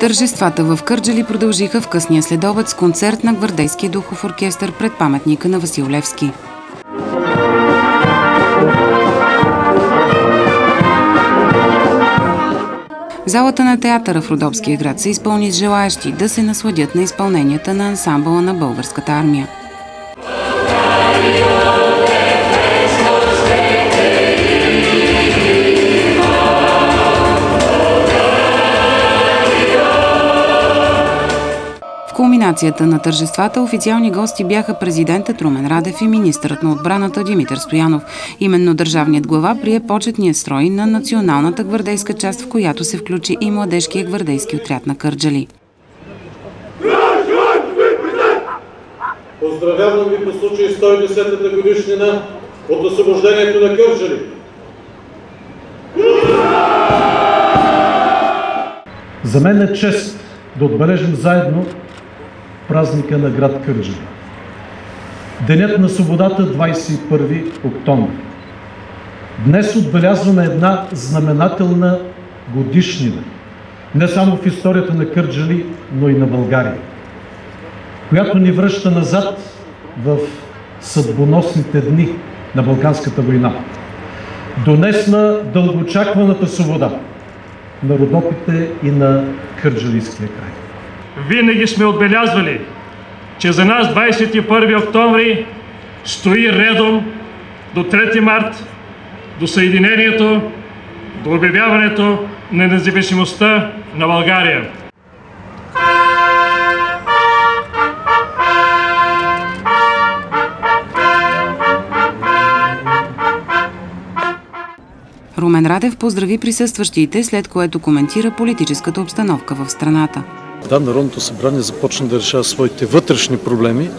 Тържествата в Кърджали продължиха в късния следобед с концерт на Гвардейския духов оркестър пред паметника на Васил Левски. Залата на театъра в Родопския град се изпълни с желаящи да се насладят на изпълненията на ансамбъла на българската армия. Кулминацията на тържествата официални гости бяха президентът Румен Радев и министърът на отбраната Димитър Стоянов. Именно държавният глава прие почетния строй на националната гвардейска част, в която се включи и младежкия гвардейски отряд на Кърджали. Поздравявам ви по случай 110-та годишнина от освобождението на Кърджали. За мен е чест да отбележим заедно празника на град Кърджали. Денят на свободата 21 октомври. Днес отбелязваме една знаменателна годишнина, не само в историята на Кърджали, но и на България, която ни връща назад в съдбоносните дни на Балканската война. Донесна дългоочакваната свобода на Родопите и на Кърджалийския край винаги сме отбелязвали, че за нас 21 октомври стои редом до 3 март, до съединението, до обявяването на независимостта на България. Румен Радев поздрави присъстващите, след което коментира политическата обстановка в страната. Да, Народното събрание започна да решава своите вътрешни проблеми.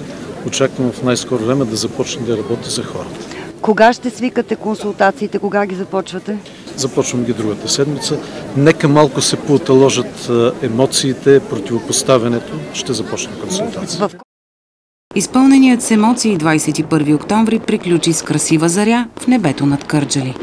Очаквам в най-скоро време да започне да работи за хората. Кога ще свикате консултациите? Кога ги започвате? Започвам ги другата седмица. Нека малко се пооталожат емоциите, противопоставянето. Ще започна консултация. Изпълненият с емоции 21 октомври приключи с красива заря в небето над Кърджали.